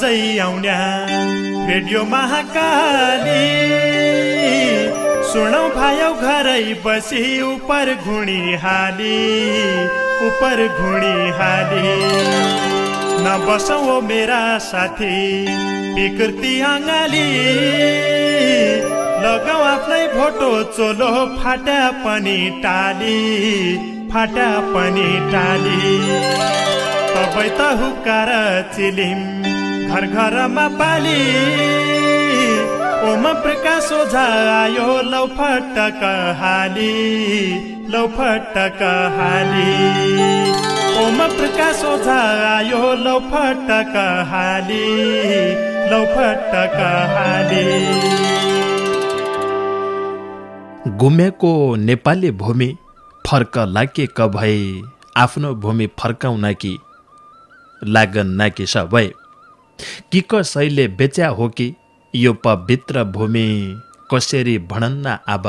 रोजै आउन्या radio Mahakali. सुनौ भायौ घरै बसी उपर घुणी हाली उपर घुणी हाली। नबसौ मेरा साथी विकृति अङ्गाली लगाउ आफ्नै भोटो चोलो फाटा पनि टाली फाटा पनि टाली। तबै त हुक्कार चिलिम। घर घरमा पाली। ओम प्रकाश ओझा आयो लौ फटक हाली लौ फटक हाली। ओम प्रकाश ओझा आयो लौ फटक हाली लौ फटक हाली। गुमेको नेपाली भूमि फर्क लाके भए आफ्नो भूमि फर्काउन कि लागन नाकि सबै? कि कसैले बेच्या हो कि यो पवित्र भूमि कसरी भणन्न अब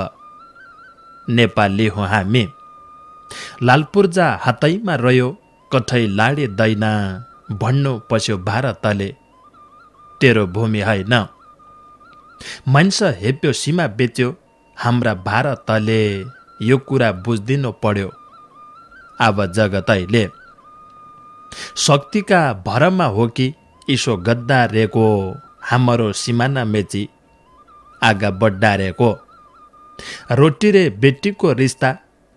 नेपाली हो हामी। लालपुर्जा हातैमा रह्यो कठै लाडे दैना भन्नु पस्यो भारतले। तेरो भूमि होइन मान्छे हेप्यो सीमा बेच्यो हाम्रा भारतले यो कुरा बुझिदिनु पर्यो अब जगतैले। शक्तिका भरमा हो कि इसो गद्दारेको हाम्रो सिमाना मेची आगा बड्डारेको रोटी रे बेटीको रिस्ता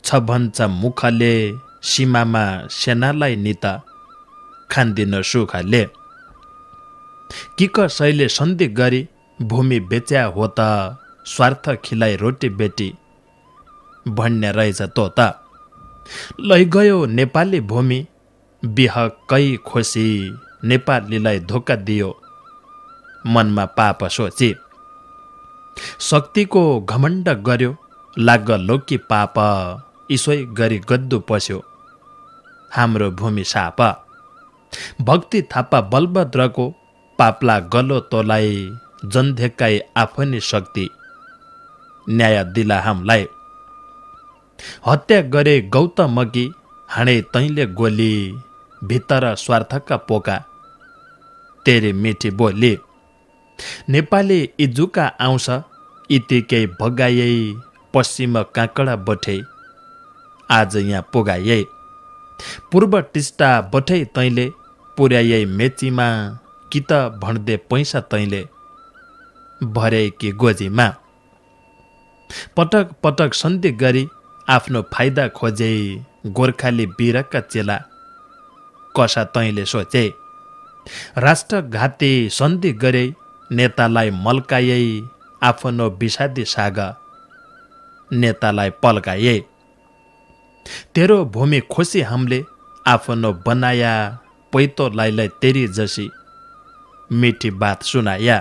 छ भन्छ मुखले सीमामा सेनालाई नित खान्दिन सुखले। कि कसैले सन्धि गरी भूमि बेच्या हो त स्वार्थ खिलाइ रोटी बेटी भन्ने रहेछ तो त लैगयो नेपाली भूमि बिह खोसी नेपालीलाई धोका दियो। मनमा पाप सोची। शक्तिको घमण्ड गर्यो। लाग लोकी पाप इसोइ गरी गद्दु पस्यो। हाम्रो भूमि साप। भक्ति थापा बलभद्रको पापला गलो तोलाई जनधेकाई आफनी शक्ति। न्याय दिला हामीलाई। हत्या गरे गौतमकी हाणे तैँले गोली भित्र स्वार्थका पोका। तेरे मिठी बोली। नेपाली इजुका आउँछ इतिकै भगाइए पश्चिम काँकडा बठे आज यहाँ पुगाए। पूर्व टिस्टा बठै तैँले पुर्याए मेचीमा कि त भण्दे पैसा तैँले भरे कि गोजीमा। पटक पटक सन्धि गरी आफ्नो फाइदा खोजे गोर्खाली बिरका चेला कसा तैँले सोचे। राष्ट्रघाती सन्धि गरे नेतालाई मल्काए आफ्नो विषादी साग नेतालाई पल्काए। तेरो भूमि खुसी हामीले आफ्नो बनाया पैतो तेरी जसी मिठी बात सुनाया।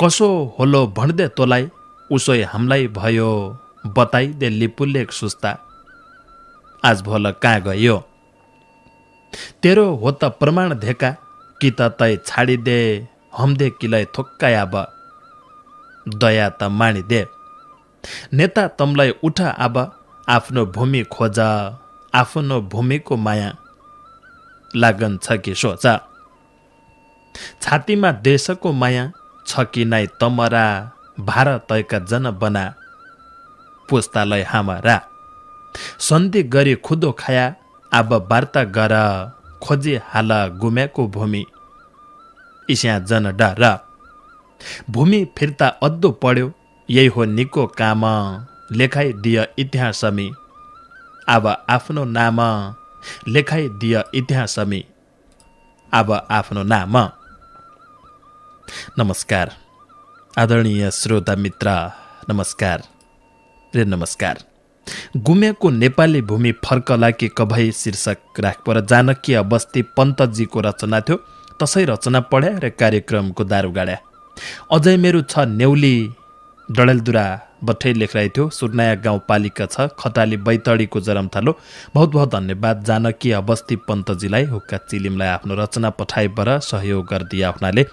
कसो होलो भण्दे तँलाई उसै हामीलाई भयो बताइदे लिपुलेक सुस्ता। आज भोल कहाँ गयो? तेरो हो त प्रमाण धेका कि त तै छाडिदे हमदे किलाई थोक्काय अब दया त मानिदे। नेता तमलाई उठ अब आफ्नो भूमि खोज आफ्नो भूमिको माया लागन छ कि सोच। छातीमा देशको माया छ कि नै तमरा भारतका जन बना पुस्तालय हामरा। सन्धि गरी खुदो खाया अब वार्ता गर खोजी हाल गुमेको भूमि। इस्या जन डर। भूमि फिर्ता अद्दो पढ्यो यही हो निको काम। लेखाइदिय इतिहासमी। अब आफ्नो नाम। लेखाइदिय इतिहासमी। अब आफ्नो नाम। नमस्कार। आदरणीय श्रोता मित्र नमस्कार। रे नमस्कार। गुमेको नेपाली भूमि फर्कला कि कभै शीर्षक राख पर जानकीय बस्ती पन्तजीको रचना थियो। तसै रचना पढ्या र कार्यक्रमको दारु गाड्या अझै मेरो छ नेउली डडेलदुरा बठै लेखरहेको थियो सुर्नाया गाउँपालिका छ खताली बैतडीको जरमथालो बहुत बहुत धन्यवाद। जानकी अवस्थी पन्तजीलाई हुक्का चिलिमलाई आफ्नो रचना पठाइबाट सहयोग गरिदिए आफ्नाले।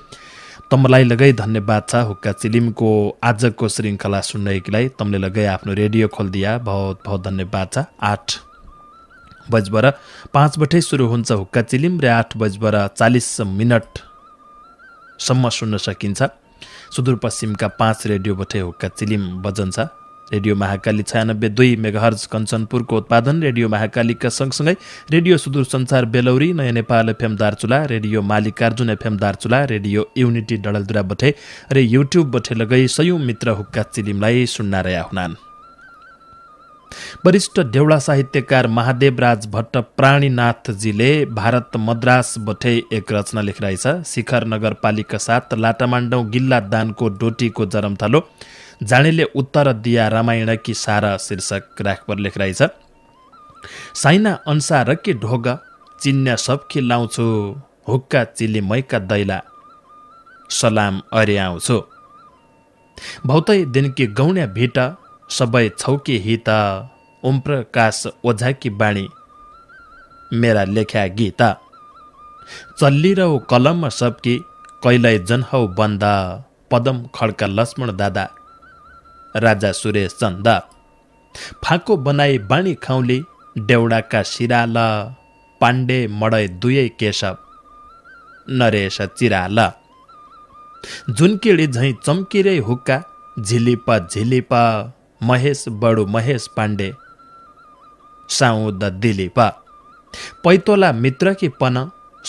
तमलाई लगै धन्यवाद छ हुक्का चिलिमको आजको श्रृङ्खला सुन्नेकीलाई। तमले लगै आफ्नो रेडियो खोलिदिया। बहुत बहुत धन्यवाद छ। आठ बजबर पाँच बटै सुरु हुन्छ हुक्का चिलिम र आठ बजबर चालिस मिनटसम्म सुन्न सकिन्छ। सुदूरपश्चिमका पाँच रेडियोबाटै हुक्का चिलिम बजन्छ। रेडियो महाकाली छयानब्बे दुई मेगाहर्ज कञ्चनपुरको उत्पादन। रेडियो महाकालीका सँगसँगै रेडियो सुदूर सञ्चार बेलौरी नयाँ Nepal FM Darchula radio Mallikarjun FM Darchula radio unity Dadeldhura बठे र युट्युब बठे लगै सयौँ मित्र हुक्का चिलिमलाई सुन्न रया हुनान्। वरिष्ठ देउडा साहित्यकार महादेव राज भट्ट प्राणीनाथजीले भारत मद्रास बठे एक रचना लेखिरहेछ। शिखर नगरपालिका साथ लाटामाण्डौ गिल्ला दानको डोटीको जरमथलो जानेले उत्तर दिया रामायण कि सारा शीर्षक राखपर लेखिरहेछ। साइना अनुसार कि ढोग चिन्या सबकी लाउँछु। हुक्का चिली मैका दैला सलाम अरे आउँछु भौतै दिनकी गौण्या भिट सबै छौकी हित ओमप्रकाश ओझाकी बाणी। मेरा लेख्या गीत। चल्लिरौ कलम सबकी कैलै जनहौ बन्द पदम खड्का लक्ष्मण दादा राजा सुरेश चन्द। फाको बनाई बाणी खाउली डेउडाका सिराल पाण्डे मडै दुवै केशव नरेश चिराल। जुनकिडी झैँ चम्किरे हुक्का झिलिप झिलिप महेश बडु महेश पाण्डे साउद दिलीप पैतोला मित्रकी पन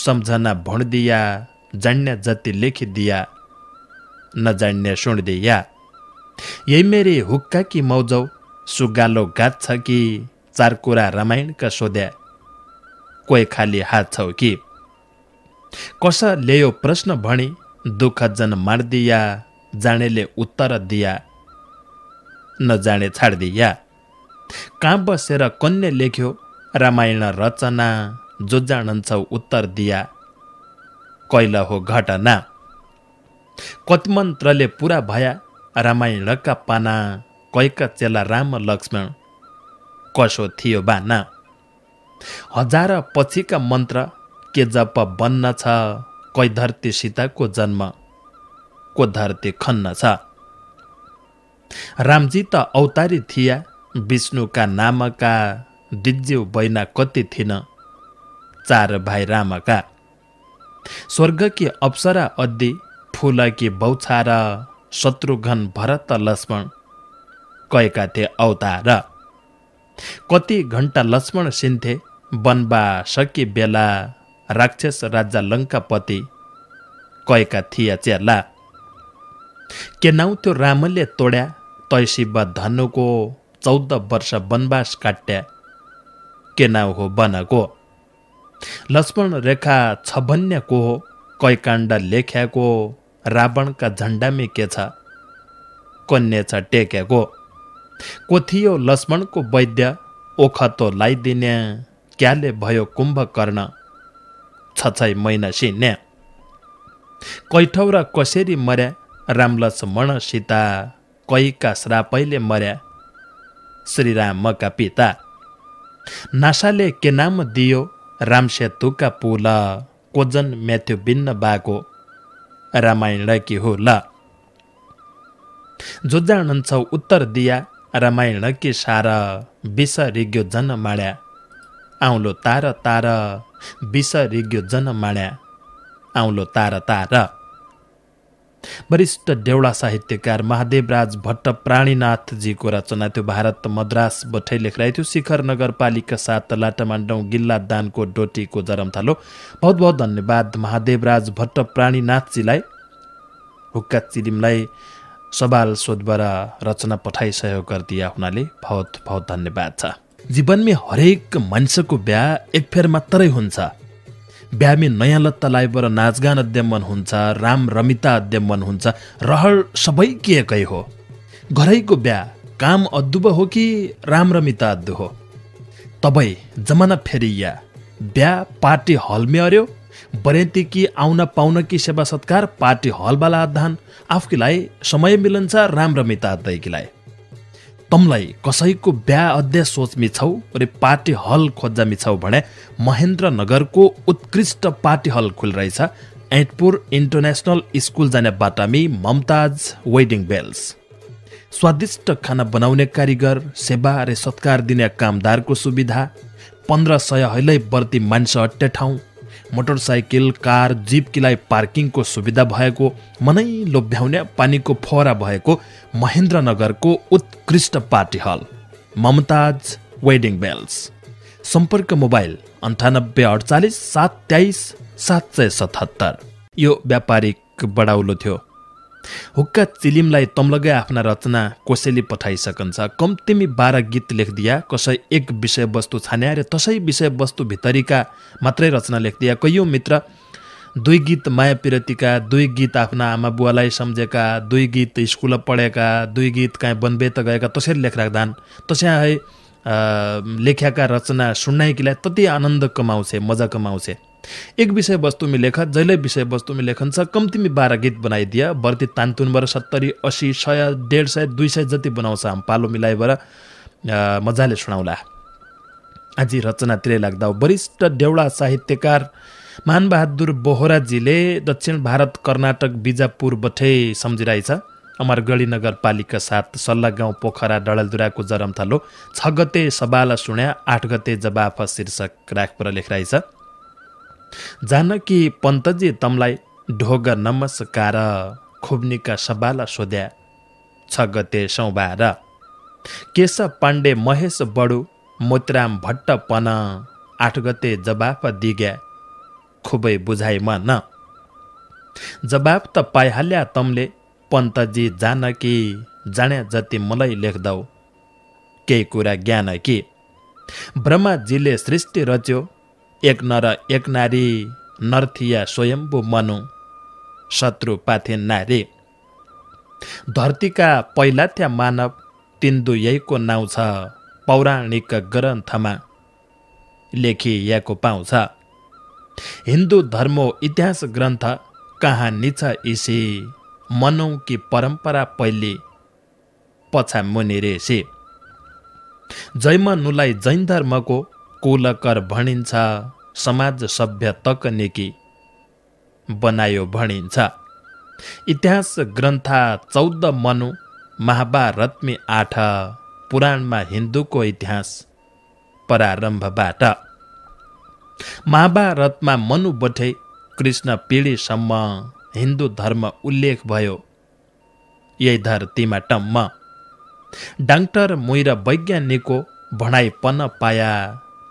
सम्झना भणदिया जान्ने जति लेखिदिया नजान्ने सुणदिया यही मेरी हुक्का कि मौजौ सुगालो गात छ कि चार कुरा रामायणका सोध्या कोही खाली हात छौ कि कस ल्यायो प्रश्न भणी दुःख जन मार्दिया जानेले उत्तर दिया नजाने छाडिदिया। कहाँ बसेर कन्या लेख्यो? रामायण रचना जो जाणन्छौ उत्तर दिया। कैल हो घटना। कतिमन्त्रले पुरा भया रामायणका पाना कैका चेला राम लक्ष्मण। कसो थियो बाना। हजार पछिका मन्त्र के जप बन्न छ कै धरती सीताको जन्म को धरती खन्न छ। रामजी त अवतारी थिया विष्णुका नामका दिज्यु बैना कति थिन चार भाइ रामका। स्वर्गकी अप्सरा अद्दी फुलकी बौछार शत्रुघ्न भरत लक्ष्मण कएका थिए अवतार। कति घन्टा लक्ष्मण सिन्थे बनबा सकी बेला राक्षस राजा लङ्कापति कएका थिए चेला। के नाउ त्यो रामले तोड्या तैसिब धनुको चौध वर्ष वनवास काट्या के नाउ हो वनको। लक्ष्मण रेखा छभन्य को हो कैकाण्ड लेख्याको रावणका झन्डामी के छ कन्या छ टेकेको। को थियो लक्ष्मणको वैद्य ओखतो लाइदिने क्याले भयो कुम्भकर्ण छछै महिना सिन्या। कैठौ र कसरी मर्या राम सीता। कैका श्रापैले मर्या श्रीरामका पिता नासाले के नाम दियो? रामसेतुका पुल कोजन म्याथ्यु भिन्न बाको रामायण कि हो ल। जो जाणन्छौ उत्तर दिया रामायण कि सार विष रिग्यो जन माड्या आउलो तार तार विष रिग्यो जन माड्या आउलो तार तार। वरिष्ठ देउडा साहित्यकार महादेवराज भट्ट प्राणीनाथजीको रचना त्यो भारत मद्रास बठै लेखिरहेको थियो शिखर नगरपालिका सात लाटामाण्डौँ गिल्ला दानको डोटीको जरमथालो बहुत बहुत धन्यवाद महादेवराज भट्ट प्राणीनाथजीलाई हुक्का चिलिमलाई सवाल सोधबाट रचना पठाइ सहयोग गरिदिया हुनाले बहुत बहुत धन्यवाद छ। जीवनमै हरेक मान्छेको बिहा एक फेर मात्रै हुन्छ। बिहामी नयाँ लत्ता लाइबर नाचगान अध्यमन हुन्छ राम रमिता अध्यमन हुन्छ रहर सबै के एकै हो? घरैको बिहा काम अद्दुब हो कि राम रमिता अद्दु हो? तबै जमाना फेरिया बिहा पार्टी हलमे अर्यो बरेती आउन पाउन कि सेवा सत्कार पार्टी हलवाला अध्ययन आफूलाई समय मिलन्छ राम रमिता अद्दैकीलाई तमलाई कसैको बिहा अध्याय सोचमी छौ रे पार्टी हल खोज्जामी छौ भने महेन्द्रनगरको उत्कृष्ट पार्टी हल खुलिरहेछ। एटपुर इन्टरनेसनल स्कुल जाने बाटामी ममताज वेडिङ बेल्स। स्वादिष्ट खाना बनाउने कारिगर सेवा र सत्कार दिने कामदारको सुविधा पन्ध्र सय हैलै बर्ती मान्छे अट्टे ठाउँ मोटरसाइकल कार जिपकीलाई पार्किङको सुविधा भएको मनै लोभ्याउने पानीको फोहरा भएको महेन्द्रनगरको उत्कृष्ट party hall. Mumtaz wedding bells. सम्पर्क मोबाइल अन्ठानब्बे अडचालिस सात तेइस सात सय सतहत्तर। यो व्यापारिक बडाउलो थियो। हुक्का चिलिमलाई तम्लगै आफ्ना रचना कसैले पठाइसकन्छ। कम्तीमी बाह्र गीत लेखिदिया कसै एक विषयवस्तु छान्या र तसै विषयवस्तु भित्रीका मात्रै रचना लेखिदिया। कैयौँ मित्र दुई गीत माया पिरतीका दुई गीत आफ्ना आमा बुवालाई सम्झेका दुई गीत स्कुल पढेका दुई गीत कहीँ बनबेत गएका तसरी लेख राख्दान। तस्या है लेख्याका रचना सुन्नाइकीलाई तति आनन्द कमाउँछे मजा कमाउँछे। एक विषय वस्तुमी लेख जहिले विषय वस्तुमी लेखन छ कम्तीमी बाह्र गीत बनाइदिए बर्ती तानतुनबाट सत्तरी असी सय डेढ सय दुई सय जति बनाउँछ हामी पालो मिलाइबाट मजाले सुनाउला। आज रचनातिरै लाग्दा वरिष्ठ देउडा साहित्यकार मानबहादुर बोहराजीले दक्षिण भारत कर्नाटक बिजापुरबाटै सम्झिरहेछ। अमरगढी नगरपालिका साथ सल्लाह गाउँ पोखरा डडलदुराको जरमथलो छ गते सबाला सुन्या आठ गते जवाफ शीर्षक राखपर लेखिरहेछ जानकी पन्तजी तमलाई ढोग नमस्कार खुब्निका सबाला सोध्या छ गते सौबार केशव पाण्डे महेश बडु मोतिराम भट्ट पन आठ गते जवाफ दिग्या खुबै बुझाइ मन। जवाफ त पाइहाल्या तमले पन्तजी जानकी जाने जति मलाई लेख्दौ। केही कुरा ज्ञान कि? ब्रह्माजीले सृष्टि रच्यो। एक नर एक नारी नर्थिया स्वयम्भू मनु शत्रु पाथिन नारी। धरतीका पहिलाथ्या मानव तिन्दु यहीको नाउँ छ पौराणिक ग्रन्थमा लेखिएको पाउँछ हिन्दू धर्म इतिहास ग्रन्थ कहानी छ इसी। मनौ कि परम्परा पहिले पछा मुनि रेसी जैमनुलाई जैन धर्मको कुलकर भनिन्छ समाज सभ्य तकनिकी बनायो भनिन्छ। इतिहास ग्रन्था चौध मनु महाभारतमी आठ पुराणमा हिन्दूको इतिहास प्रारम्भबाट। महाभारतमा मनु बठे कृष्ण पिँढीसम्म हिन्दू धर्म उल्लेख भयो। यही धरतीमा टम्म। डाक्टर मुइर वैज्ञानिकको भनाइ पन पाया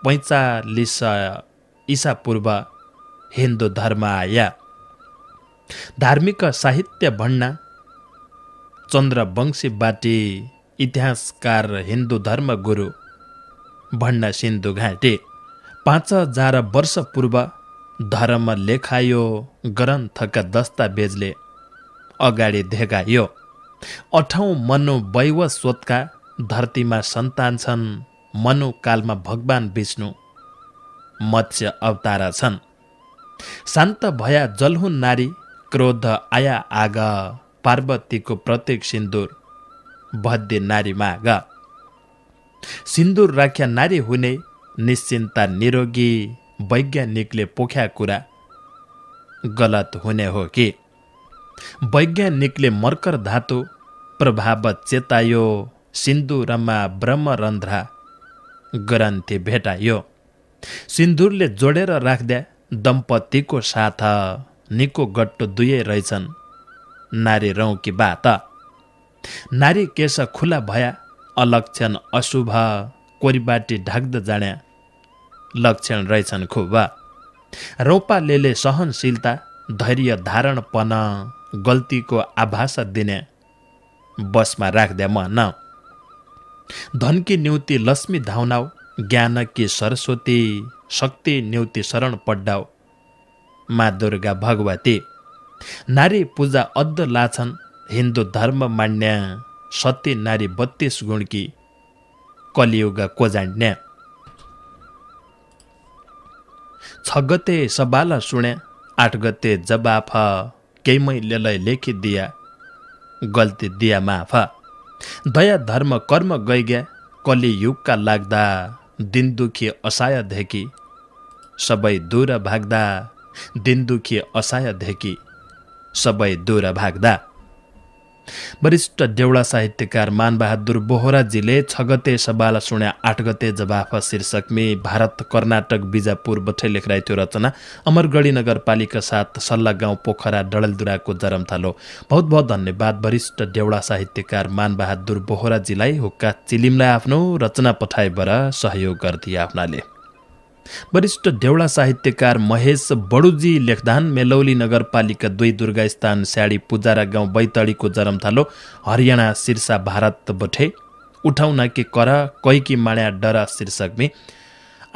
पैँचालिस ईसापूर्व हिन्दू धर्म आया। धार्मिक साहित्य भण्डा चन्द्रवंशी बाटी इतिहासकार हिन्दू धर्म गुरु भण्डा सिन्धु घाँटे। पाँच हजार वर्ष पूर्व धर्म लेखायो ग्रन्थका दस्तावेजले अगाडि देखायो अठौँ मनु वैवस्वतका धरतीमा सन्तान छन् मनुकालमा भगवान विष्णु मत्स्य अवतारा छन्। शान्त भया जलहुन नारी क्रोध आया आग पार्वतीको प्रत्येक सिन्दुर भद्य नारी माग। सिन्दुर राख्या नारी हुने निश्चिन्ता निरोगी वैज्ञानिकले पोख्या कुरा गलत हुने हो कि? वैज्ञानिकले मर्कर धातु प्रभाव चेतायो सिन्दुरमा ब्रह्मरन्ध्रा ग्रन्थि भेटायो। सिन्दुरले जोडेर राख्दा दम्पतिको साथ निको गट्टो दुवै रहेछन् नारी रौकी बात? नारी केश खुला भया अलक्षण अशुभ कोरिबाटी ढाक्द जाड्या लक्षण रहेछन् खुब। रोपाले सहनशीलता धैर्य धारणपन गल्तीको आभास दिने बसमा राख्दा म न। धनकी न्युति लक्ष्मी धाउनाउ ज्ञानकी सरस्वती शक्ति न्युति शरण पड्डाउ मा दुर्गा भगवती नारी पूजा अद्ध लाछन् हिन्दू धर्म मान्या सती नारी बत्तीस गुणकी कलियुग कोजान्या। छ गते सबाल सुन्या आठ गते जबाफ केही मैलेलाई लेखिदिया गल्ती दिया माफ। दया धर्म कर्म गइग्या कलियुगका लाग्दा दिन दुखी असाय धेकी सबै दूर भाग्दा दिन दुखी असाय धेकी सबै दूर भाग्दा। वरिष्ठ देउडा साहित्यकार मानबहादुर बोहराजीले छ गते सबाल सुन्या आठ गते जवाफ शीर्षकमी भारत कर्नाटक बिजापुर बठै लेखराई थियो रचना अमरगढी नगरपालिका साथ सल्लाह गाउँ पोखरा डडेलधुराको जरमथालो बहुत बहुत धन्यवाद वरिष्ठ देउडा साहित्यकार मानबहादुर बोहराजीलाई हुक्का चिलिमलाई आफ्नो रचना पठाएबाट सहयोग गरिदिए आफ्नाले। वरिष्ठ देउडा साहित्यकार महेश बडुजी लेखदान मेलौली नगरपालिका दुई दुर्गा स्थान स्याडी पुजारा गाउँ बैतडीको जरमथालो हरियाणा शीर्षा भारत बठे। उठाउन कि कर कैकी माण्या डरा शीर्षकमे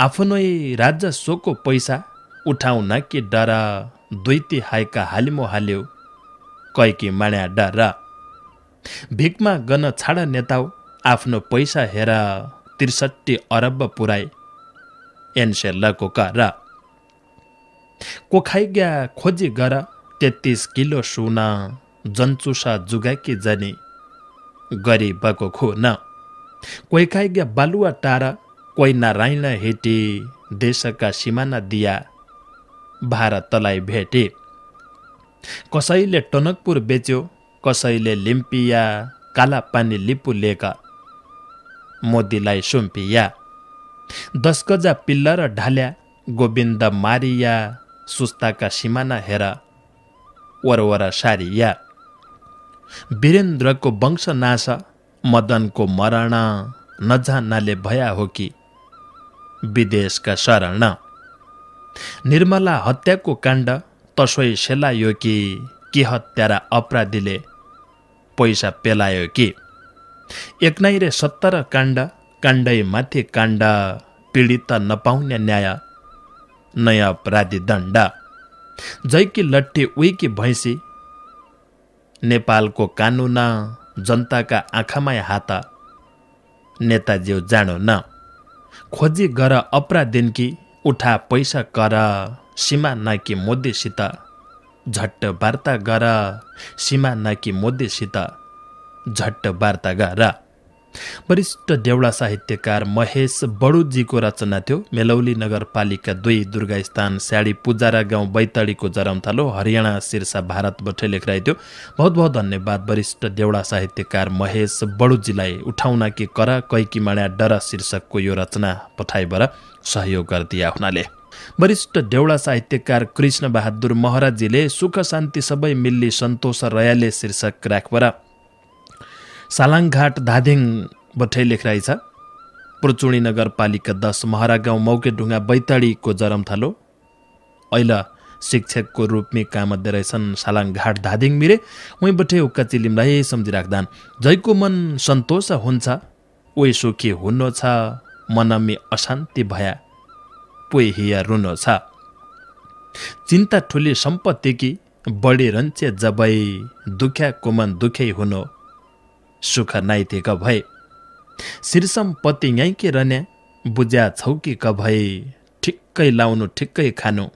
आफ्नै राज्य सोको पैसा उठाउन कि डरा। दुईती हाइका हालिमो हाल्यो कैकी माण्या डर। भिकमा गन छाड नेताउ आफ्नो पैसा हेर। त्रिसठी अरब पुराए। एनसेल्लको कर कोखाइग्या खोजी गर तेत्तिस किलो सुन जन्चुसा जुगाकी जनी गरिबको खुन कोही खाइग्या बालुवा टाढा कोही नारायण हेटी देशका सिमाना दिया भारतलाई भेटे कसैले टनकपुर बेच्यो कसैले लिम्पिया काला पानी लिपु लेका मोदीलाई सुम्पिया दस गजा पिल्लर ढाल्या गोविन्द मारिया सुस्ताका सिमाना हेर वरवर सारिया। वीरेन्द्रको वंश नाश मदनको मरण नजानाले भया हो कि विदेशका शरण। निर्मला हत्याको काण्ड तसोइ सेलायो कि के हत्यारा अपराधीले पैसा पेलायो कि। एक नै रे सत्तर काण्ड काण्डै माथि काण्ड पीडित नपाउने न्याय नयाँ अपराधी दण्ड। जैकी लट्ठी उइकी भैँसी। नेपालको कानुन जनताका आँखामै हात नेताज्यू जाणो न। खोजी गर अपराधिनकी उठा पैसा कर सीमा नाकि मोदीसित। झट्ट वार्ता गर सीमा नाकि मोदीसित। झट्ट वार्ता गर। वरिष्ठ देउडा साहित्यकार महेश बडुजीको रचना थियो। मेलौली नगरपालिका दुई दुर्गा स्थान स्याडी पुजारा गाउँ बैतडीको जरमथालो हरियाणा शीर्षा भारतबाट लेखराइ थियो बहुत बहुत धन्यवाद वरिष्ठ देउडा साहित्यकार महेश बडुजीलाई। उठाउन कि कर कैकी माण्या डर शीर्षकको यो रचना पठाइबाट सहयोग गरिदिए आफ्नाले। वरिष्ठ देउडा साहित्यकार कृष्ण बहादुर महराजीले सुख शान्ति सबै मिल्ली सन्तोष रयाले शीर्षक राखबाट सालाङघाट धादिङ बठै लेखराइ छ पुर्चुणी नगरपालिका दस महरा गाउँ मौकेढुङ्गा बैताडीको जरमथालो अहिले शिक्षकको रूपमै काम रहेछन् सालाङघाट धादिङ मिरे। उहीँ बठे उक्का चिलिमलाई सम्झिराख्दान। जैको मन सन्तोष हुन्छ उही सुखी हुनु छ मनमी अशान्ति भया पुइ हिया रुनो छ। चिन्ता ठुली सम्पत्ति कि बढी रन्चे जबै दुख्या मन दुखै हुनु। सुख नाइतेक भए पति यहीँकै रन्या बुझ्या छौकी क भए ठिक्कै लाउनु ठिक्कै खानु।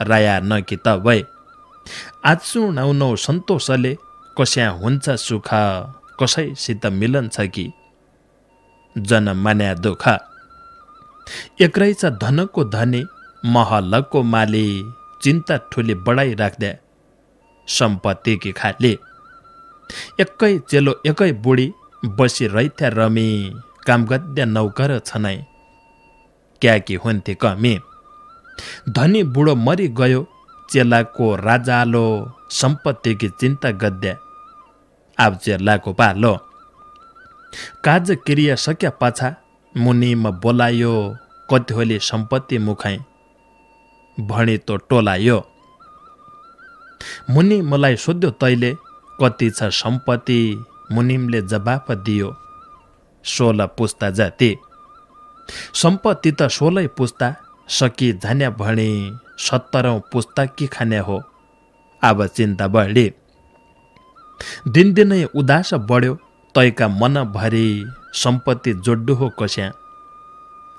राया न कि त भए आजसु नाउनौ सन्तोषले कस्या हुन्छ सुख कसैसित मिलन छ कि? जन मान्या दुःख। एक्रै छ धनको धनी महलको माली चिन्ता ठुली बढाइ राख्दा सम्पत्ति कि खाले? एकै चेलो एकै बुढी बसी रैथ्या रमी। कामगद्या नौकर छनाइ क्याकी हुन्थे कमी। धनी बुढो मरि गयो चेलाको राजालो सम्पत्तिकी चिन्ता गद्या। अब चेलाको पालो। काज क्रिया सक्या पाछा मुनिमा बोलायो कतिहोली सम्पत्ति मुखाइ भणी तो टोलायो। मुनि मलाई सोध्यो तैले कति छ सम्पत्ति? मुनिमले जवाफ दियो सोह्र पुस्ता जाति। सम्पत्ति त सोह्रै पुस्ता सकि झान्या भणी सत्तरौँ पुस्ता कि खाने हो? अब चिन्ता बढी। दिनदिनै उदास बढ्यो तैका मनभरि सम्पत्ति जोड्डु हो कस्या।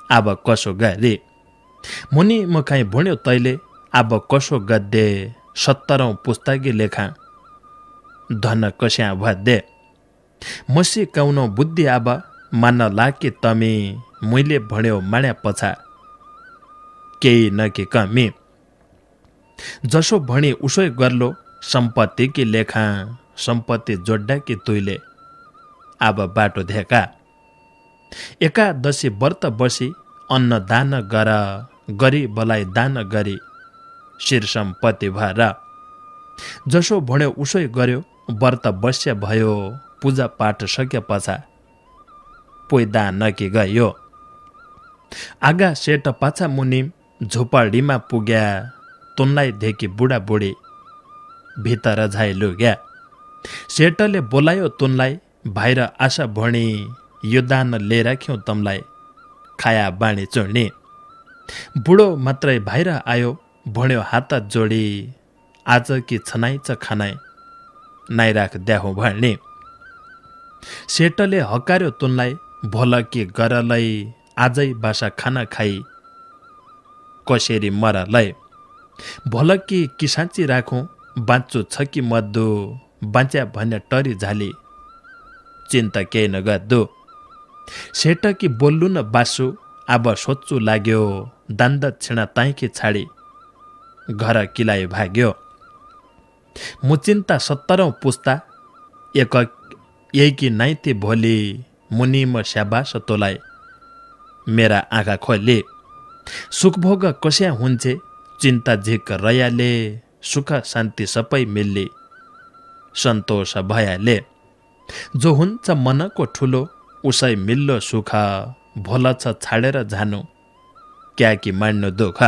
अब कसो गरे? मुनि म काहीँ भुण्यो तैले अब कसो गद्दे सत्तरौँ पुस्ताकी लेखा? धन कस्या भद्दे मसी काउनो बुद्धि आब मान्न लाके तमी मैले भण्यो माण्या पछा। केही न के कमी। जसो भणी उसै गर्लो सम्पत्ति कि लेखा सम्पत्ति जोड्डा कि तुइले अब बाटो धेका। एकादशी व्रत बसी अन्न दान गर गरी बलाई दान गरी शिर सम्पत्ति भएर जसो भण्यो उसै गर्यो व्रत बस्य भयो पूजा पाठ सके पछा पोइदा नकी गयो। आगा सेट पाछा मुनि झोपडीमा पुग्या तुनलाई देखि बुढाबुढी भित्र झाइ लुग्या। सेटले बोलायो तुनलाई भाइर आशा भणी यो दान लिएर राख्यौँ तमलाई खाया बाणी चुड्ने बुढो मात्रै भाइर आयो भण्यो हात जोडी आज कि छनाइच खानाइ नाइराख द्याहो भन्ने। सेटले हकार्यो तुनलाई भोल कि गरलाई आजै बासा खाना खाई। कसेरी मरलाई भोल कि किसाँची राखौँ बाँच्छु छ कि मद्दु बाँच्या भन्ने टरी झाली। चिन्ता केही नगर्दो सेट कि बोल्नु न बासु अब सोच्छु लाग्यो दान्द छिणा ताइकी छाडी। घर किलाइ भाग्यो? मुचिन्ता सत्तरौँ पुस्ता एक यही नाइते भोलि मुनि म स्याबास तोलाई मेरा आँखा खोले सुखभोग कस्या हुन्छे चिन्ता झिक रयाले सुख शान्ति सबै मिल्ने सन्तोष भयाले। जो हुन्छ मनको ठुलो उसै मिल्लो सुख भोल छ छाडेर जानु क्या कि मान्नु दुःख?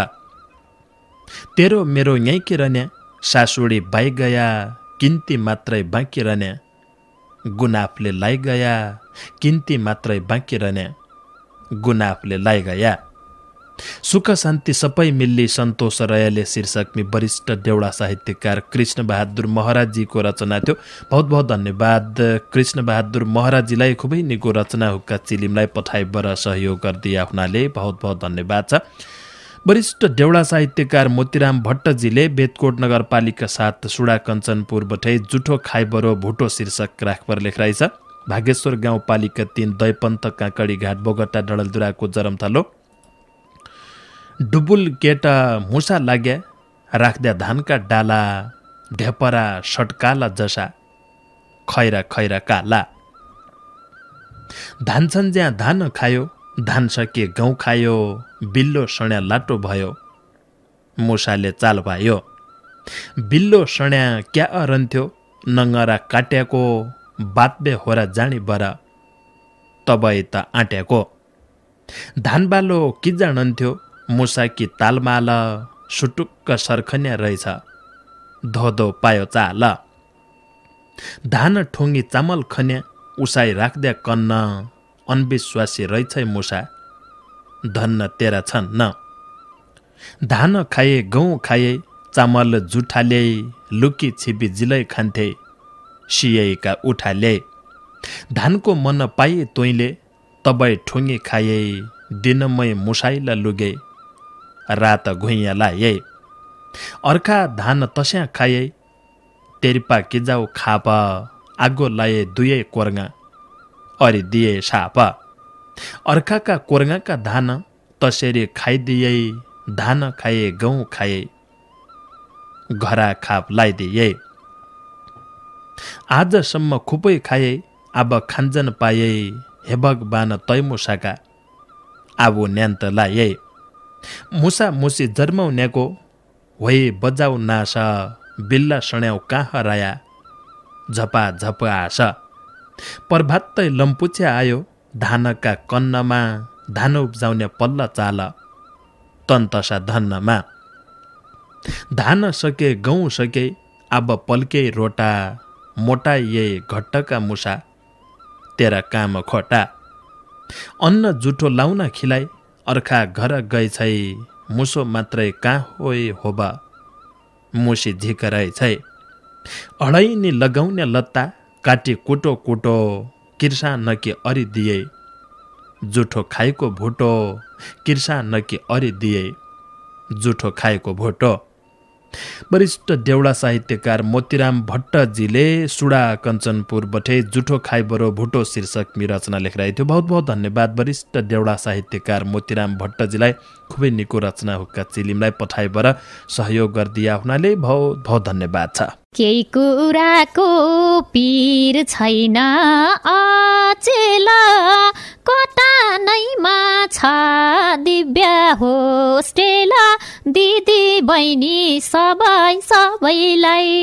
तेरो मेरो यहीँ कि रहने सासुडी बाइ गया किन्ती मात्रै बाँकी रहने गुनाफले लाइ गया किन्ती मात्रै बाँकी रहने गुनाफले लाइ गया सुख शान्ति सबै मिल्ली सन्तोष रयाले शीर्षकमी वरिष्ठ देउडा साहित्यकार कृष्ण बहादुर महराजीको रचना थियो। बहुत बहुत धन्यवाद कृष्ण बहादुर महराजीलाई खुबै निको रचना हुक्का चिलिमलाई पठाइबर सहयोग गरिदिए आफ्नाले। बहुत बहुत धन्यवाद छ। वरिष्ठ देउडा साहित्यकार मोतीराम भट्टजीले बेतकोट नगरपालिका साथ सुडा कञ्चनपुरबाटै जुठो खाइबरो भुटो शीर्षक राखपर लेखराइ छ भागेश्वर गाउँपालिका तिन दैपन्त काँकडी घाट बोगटा डडलदुराको जरमथलो डुबुल केटा मुसा लाग्या राख्दा धानका डाला ढेपरा सटकाला जसा खैरा खैरा काला। धान छन् ज्याँ धान खायो धान सके गहुँ खायो बिल्लो सण्या लाटो भयो मुसाले चाल पायो। बिल्लो सण्या क्या अरन्थ्यो नङ्गरा काट्याको बातबे होरा जानी बर तबै त आँट्याको। धान बालो कि जानन्थ्यो मुसाकी तालमाल सुटुक्क सर्खन्या रहेछ धोधो पायो चाल। धान ठुङ्गी चामल खन्या उसाई राख्द्या कन्न अन्विश्वासी रहेछ मुसा। धन्न तेरा छन् न। धान खाए गहुँ खाए चामल जुठाले लुकी छिपी जिलै खान्थे सिएका उठाले धानको मन पाए तोइले तबै ठुङ्गी खाए दिनमै मुसाइला लुगे रात घुइया लाए। अर्का धान तस्या खाए तेरिपा किजाउ खाप आगो लाए दुयै कोर्गा। अरि दिए साप अर्काका कोर्गाका धान तसेरी खाइदिए धान खाए गहुँ खाए। घरा खाप लाइदिए। आजसम्म खुबै खाए अब खान्जन पाए हेबग बान तैमुसाका आबु न्यान्त लाए। मुसा मुसी जन्माउन्याको होइ बजाउ नास बिल्ला सण्याउ कहाँ हराया झपा झप आस प्रभातै लम्पुच्या आयो धानका कन्नमा धान उब्जाउने पल्ल चाल तन्तसा धन्नमा। धान सके गहुँ सके अब पल्के रोटा मोटा ये घट्टका मुसा तेरा काम खोटा। अन्न जुठो लाउन खिलाइ अर्खा घर गएछै मुसो मात्रै कहाँ होए होबा? मुसी झिकरहेछै अढैनी लगाउने लत्ता काटी कुटो कुटो किर्सा नकी अरि दिए। जुठो खाएको भुटो किर्सा नकी अरि दिए। जुठो खाएको भोटो। वरिष्ठ देउडा साहित्यकार मोतीराम भट्टजीले सुडा कञ्चनपुरबाटै जुठो खाइबरो भुटो शीर्षक रचना लेखिरहेको थियो। बहुत बहुत धन्यवाद वरिष्ठ देउडा साहित्यकार मोतीराम भट्टजीलाई। खुबै निको रचना हुक्का चिलिमलाई पठाइबर सहयोग गरिदिए हुनाले बहुत धन्यवाद छ। केही कुराको पिर छैन अचेल कता नैमा छ दिव्य होस्टेल दिदी बहिनी सबै सबैलाई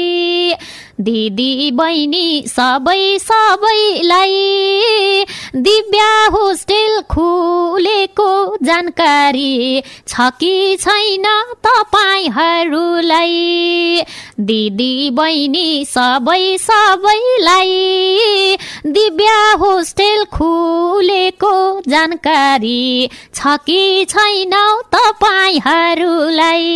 दिदी बहिनी सबै सबैलाई दिव्या होस्टेल खुलेको जानकारी छ कि छैन तपाईँहरूलाई? दिदी बहिनी सबै सबैलाई दिव्या होस्टेल खुलेको जानकारी छ कि छैन तपाईँहरूलाई?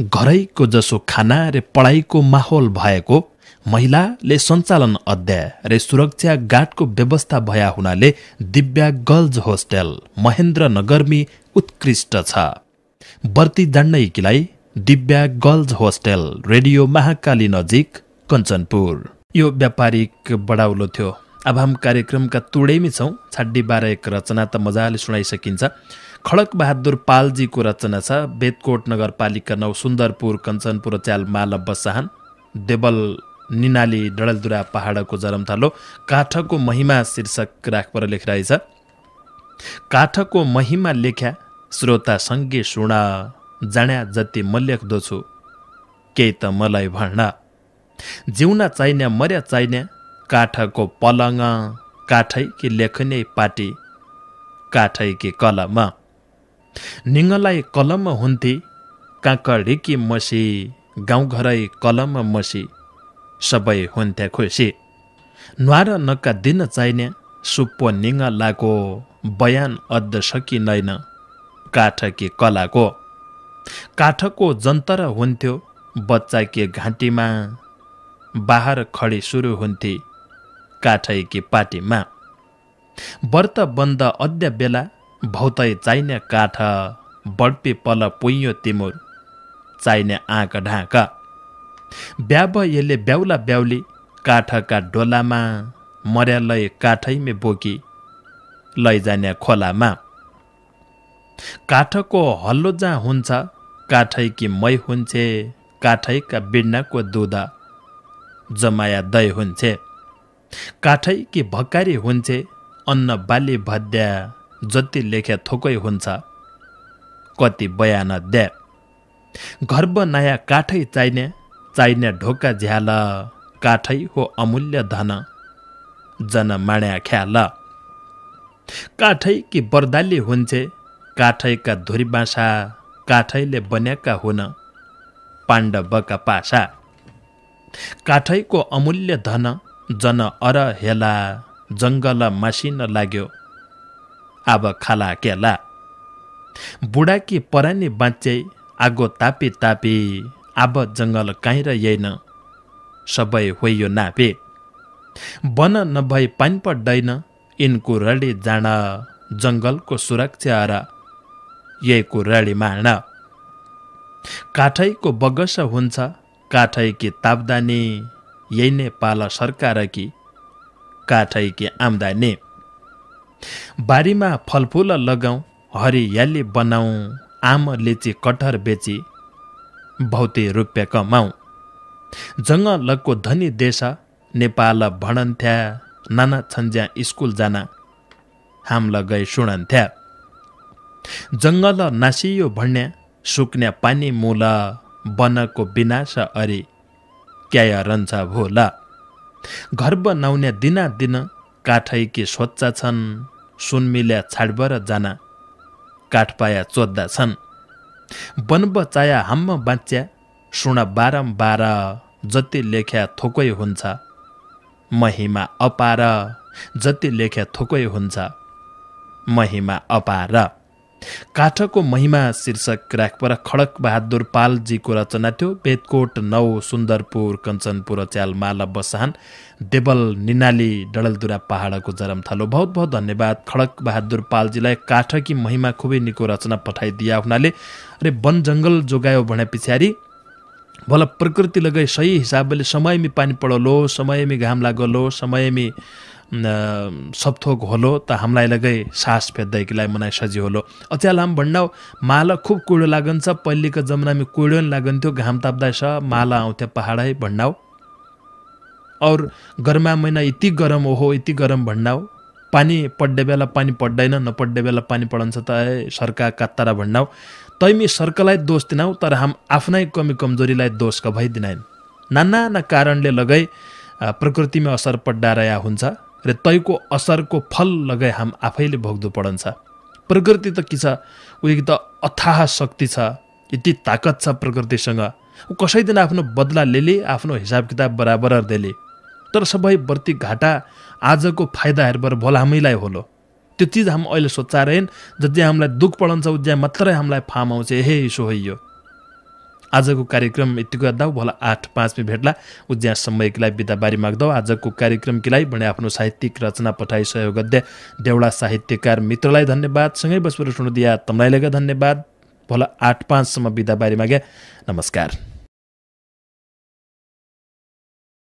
घरैको जसो खाना र पढाइको माहौल भएको महिलाले सञ्चालन अध्याय र सुरक्षा गार्डको व्यवस्था भया हुनाले दिव्या गर्ल्स होस्टेल महेन्द्रनगरमी उत्कृष्ट छ। बर्ती जान्नै किलाई Divya girls hostel radio Mahakali नजिक कञ्चनपुर। यो व्यापारिक बडाउलो थियो। अब हामी कार्यक्रमका तुडैमी छौँ। छाड्डी एक रचना त मजाले सुनाइसकिन्छ। खडक बहादुर पालजीको रचना छ। बेदकोट नगरपालिका नौ सुन्दरपुर कञ्चनपुर च्याल माल बसाहान देवल निनाली डडलदुरा पहाडको जरमथालो काठको महिमा शीर्षक राखपर लेखिरहेछ। काठको महिमा लेख्या श्रोता सङ्गे सुण जाण्या जति म लेख्दछु केही त मलाई भन्न जिउन चाहिने मर्या चाहिने काठको पलङ काठै कि लेखने पाटी काठै कि कलम। निङ्गलाई कलम हुन्थे काँकडिकी मसी गाउँघरै कलम मसी सबै हुन्थे खुसी। न्वार नका दिन चाहिने सुप्पो निङ लाको बयान अद्द सकिँदैन काठ कि कलाको। काठको जन्तर हुन्थ्यो बच्चा के घाँटीमा बाहर खडी सुरु हुन्थे काठै कि पाटीमा। व्रत बन्द अद्य बेला भौतै चाहिने काठ बडपी पल पुइयो तिमुर चाहिने आँक ढाँक। ब्याब यसले ब्याउला ब्याउली काठका डोलामा मर्यालय काठैमे बोकी लैजाने खोलामा। काठको हल्लो जहाँ हुन्छ काठै कि मै हुन्छे काठैका बिड्नाको दुध जमाया दय हुन्छे। काठै कि भकारी हुन्छे अन्न बाली भद्या जति लेख्या थोकै हुन्छ कति बयान द्या गर्व नयाँ काठै चाहिने चाहिने ढोका झ्याल काठै हो अमूल्य धन जन माण्या ख्याल। काठै कि बर्दाली हुन्छे काठैका धुरी बाँसा काठैले बन्याका हुन पाण्डवका पासा। काठैको अमूल्य धन जन अर हेला जङ्गल मासिन लाग्यो। अब खाला केला। बुढाकी परानी बाँचे आगो तापी तापी अब जङ्गल काहीँ र येन सबै होइयो नापे। वन नभई पानी पड्दैन यिनको रडी जान जङ्गलको सुरक्षा र यहीको रडी माण। काठैको बगस हुन्छ काठैकी तापदानी यही नै पाल सरकार कि काठैकी आम्दानी। बारीमा फलफुल लगाउँ हरियाली बनाऊ आम लिची कटहर बेची भौते रुपियाँ कमाऊ। जङ्गलको धनी देश नेपाल भणन्थ्या नाना छन्ज्या स्कुल जाना हाम्ला गए सुणन्थ्या जङ्गल नासियो भन्या सुक्ने पानी मूल वनको विनाश अरे क्या रन्छ भोला। घर बनाउने दिना दिन काठैकी सोच्चा छन्। सुनमिल्या छाडबर जाना काठ पाया चोद्दा छन्। वन बचाया हाम्म बाँच्या सुण बारम्बार जति लेख्या थोकै हुन्छ। महिमा अपार जति लेख्या थोकै हुन्छ। महिमा अपार। काठको महिमा शीर्षक राखपर खडक बहादुर पालजीको रचना थियो। बेदकोट नौ सुन्दरपुर कञ्चनपुर च्याल माला बसाहान देवल निनाली डडलदुरा पहाडको जरमथलो बहुत बहुत धन्यवाद। खडक बहादुर पालजीलाई काठकी महिमा खुबै निको रचना पठाइदिया हुनाले। अरे वन जङ्गल जोगायो भने पछाडि भल प्रकृति लगाइ सही हिसाबले समयमी पानी पडलो समयमी घाम लागलो समयमी सबथोक होलो त हामीलाई लगै सास फेद्दैकीलाई मनाइ सजी होलो। अच्याल हाम भन्डाउ माला खुब कुडो लागन्छ पहिलेको जमानामा कुडो नि लागन्थ्यो घाम ताप्दा माला आउँथ्यो पहाडै भन्डाउ और गर्मा महिना यति गरम ओहो यति गरम भन्ना हो पानी पड्डे बेला पानी पड्दैन नपड्डे बेला पानी पडन्छ त सर्का कात्तारा भन्नाउ। तैमी सर्कलाई दोष दिनाऊ तर हाम आफ्नै कमी कमजोरीलाई दोष भइदिनाइन नाना कारणले लगाई आ, प्रकृतिमा असर पड्डारया हुन्छ। र तैको असरको फल लगाई हाम आफैले भोग्दो पडन्छ। प्रकृति त के छ? उयो त अथाह शक्ति छ यति ताकत छ प्रकृतिसँग। ऊ कसै दिन आफ्नो बदला लेले आफ्नो हिसाब किताब बराबर देले। तर सबै बर्ती घाटा आजको फाइदा हेरबर भोल हामीलाई होलो। त्यो चिज हामी अहिले सोचा रहेन जति हामीलाई दुःख पढन्छ उज्या मात्रै हामीलाई फार्म आउँछ। हे यसो हो आजको कार्यक्रम यतिको गर्दा भोला आठ पाँचमा भेट्ला। उज्या समयकीलाई बिदा बारी माग्दौ। आजको कार्यक्रम किलाई भने आफ्नो साहित्यिक रचना पठाइ सहयोग गद्य देउडा साहित्यकार मित्रलाई धन्यवाद। सँगै बसपुर सुनिदिया तमलाई धन्यवाद। भोला आठ पाँचसम्म बिदा बारी मागे। नमस्कार।